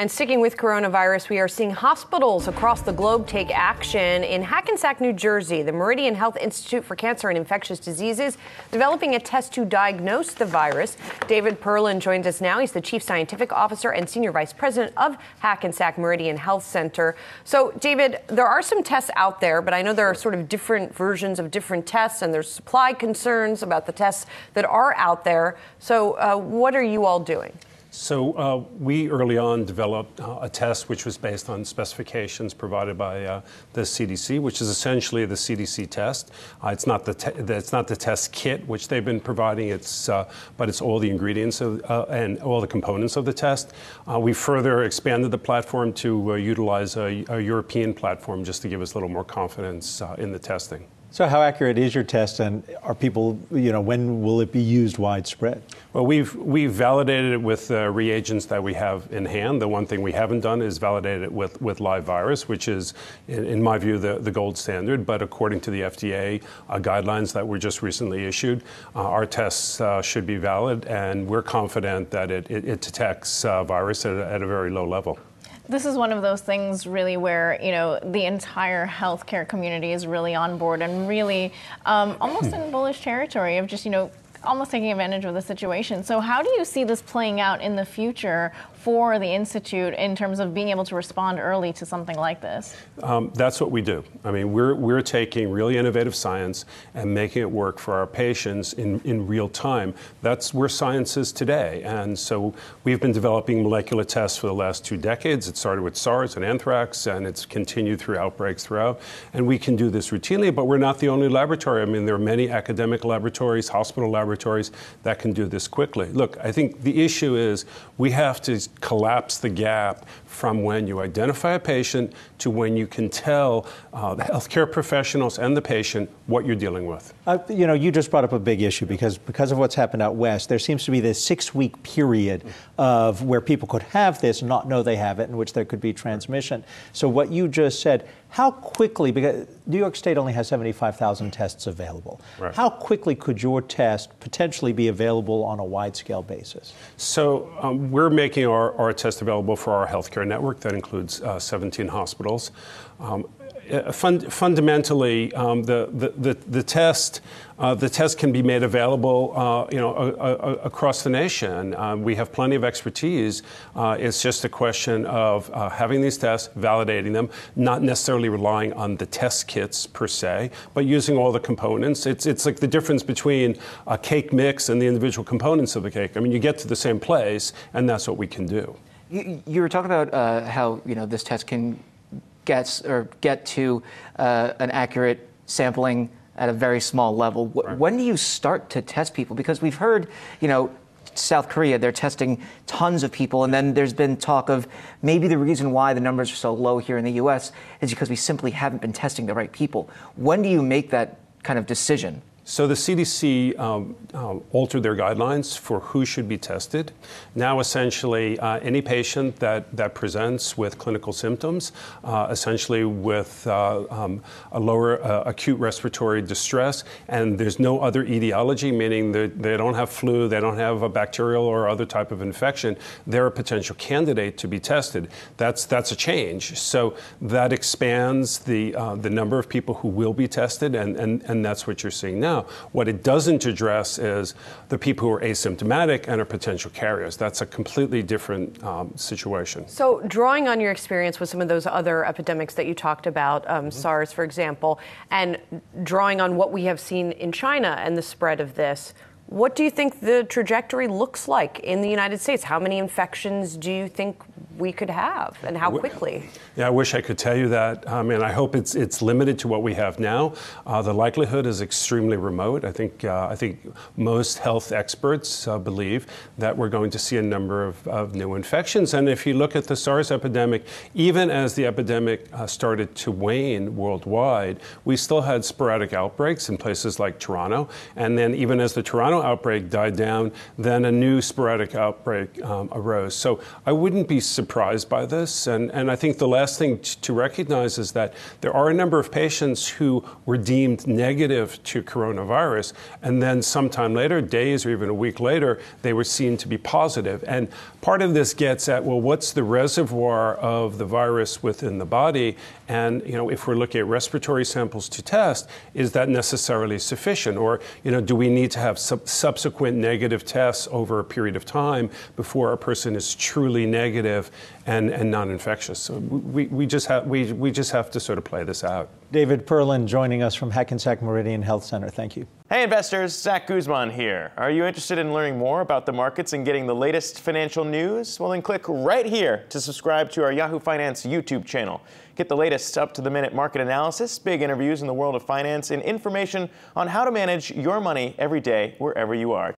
And sticking with coronavirus, we are seeing hospitals across the globe take action. In Hackensack, New Jersey, the Meridian Health Institute for Cancer and Infectious Diseases developing a test to diagnose the virus. David Perlin joins us now. He's the Chief Scientific Officer and Senior Vice President of Hackensack Meridian Health Center. So, David, there are some tests out there, but I know there are sort of different versions of different tests, and there's supply concerns about the tests that are out there. So, uh, what are you all doing? So uh, we early on developed uh, a test which was based on specifications provided by uh, the CDC, which is essentially the CDC test. Uh, it's not the te- it's not the test kit which they've been providing. It's uh, but it's all the ingredients of, uh, and all the components of the test. we further expanded the platform to utilize a, a, European platform just to give us a little more confidence in the testing. So, how accurate is your test, and are people, you know, when will it be used widespread? Well, we've we've validated it with uh, reagents that we have in hand. The one thing we haven't done is validated it with, with live virus, which is, in, in my view, the, the gold standard. But according to the FDA uh, guidelines that were just recently issued, uh, our tests uh, should be valid, and we're confident that it, it, it detects uh, virus at at a very low level. This is one of those things, really, where you know the entire healthcare community is really on board and really um, almost in bullish territory of just you know almost taking advantage of the situation. So, how do you see this playing out in the future for the Institute in terms of being able to respond early to something like this? Um, that's what we do. I mean, we're, we're taking really innovative science and making it work for our patients in, in real time. That's where science is today. And so we've been developing molecular tests for the last two decades. It started with SARS and anthrax, and it's continued through outbreaks throughout. And we can do this routinely, but we're not the only laboratory. I mean, there are many academic laboratories, hospital laboratories that can do this quickly. Look, I think the issue is we have to collapse the gap from when you identify a patient to when you can tell uh, the healthcare professionals and the patient what you're dealing with. Uh, you know, you just brought up a big issue because because of what's happened out west, there seems to be this six-week period of where people could have this and not know they have it, in which there could be transmission. So what you just said, how quickly? Because New York State only has 75,000 tests available. Right. How quickly could your test potentially be available on a wide-scale basis? So um, we're making our, our test available for our healthcare network that includes uh, 17 hospitals. Um, fund, fundamentally, um, the, the, the, the, test uh, the test can be made available, uh, you know, across the nation. Um, we have plenty of expertise. Uh, it's just a question of uh, having these tests, validating them, not necessarily relying on the test kits per se, but using all the components. It's it's like the difference between a cake mix and the individual components of the cake. I mean, you get to the same place, and that's what we can do. You, you were talking about uh, how you know this test can get or get to uh, an accurate sampling at a very small level. Right. When do you start to test people? Because we've heard, you know, South Korea, they're testing tons of people, and then there's been talk of maybe the reason why the numbers are so low here in the U.S. is because we simply haven't been testing the right people. When do you make that kind of decision? So the CDC um, um, altered their guidelines for who should be tested. Now, essentially, uh, any patient that, that presents with clinical symptoms, uh, essentially with uh, um, a lower uh, acute respiratory distress, and there's no other etiology, meaning that they don't have flu, they don't have a bacterial or other type of infection, they're a potential candidate to be tested. That's that's a change. So that expands the uh, the number of people who will be tested, and, and, and that's what you're seeing now now. What it doesn't address is the people who are asymptomatic and are potential carriers. That's a completely different um, situation. So, drawing on your experience with some of those other epidemics that you talked about, um, mm-hmm. SARS, for example, and drawing on what we have seen in China and the spread of this, what do you think the trajectory looks like in the United States? How many infections do you think we could have, and how quickly? Yeah, I wish I could tell you that. I mean, I hope it's it's limited to what we have now. Uh, the likelihood is extremely remote. I think uh, I think most health experts uh, believe that we're going to see a number of, of, new infections. And if you look at the SARS epidemic, even as the epidemic uh, started to wane worldwide, we still had sporadic outbreaks in places like Toronto. And then even as the Toronto outbreak died down, then a new sporadic outbreak um, arose. So I wouldn't be surprised by this. And, and I think the last thing t- to recognize is that there are a number of patients who were deemed negative to coronavirus, and then sometime later, days or even a week later, they were seen to be positive. And part of this gets at well, what's the reservoir of the virus within the body? And you know, if we're looking at respiratory samples to test, is that necessarily sufficient, or you know, do we need to have sub- subsequent negative tests over a period of time before a person is truly negative and, and non-infectious? So we, we just have we, we just have to sort of play this out. David Perlin joining us from Hackensack Meridian Health Center. Thank you. Hey investors, Zack Guzman here. Are you interested in learning more about the markets and getting the latest financial news? Well, then click right here to subscribe to our Yahoo Finance YouTube channel. Get the latest up to the minute market analysis, big interviews in the world of finance, and information on how to manage your money every day wherever you are.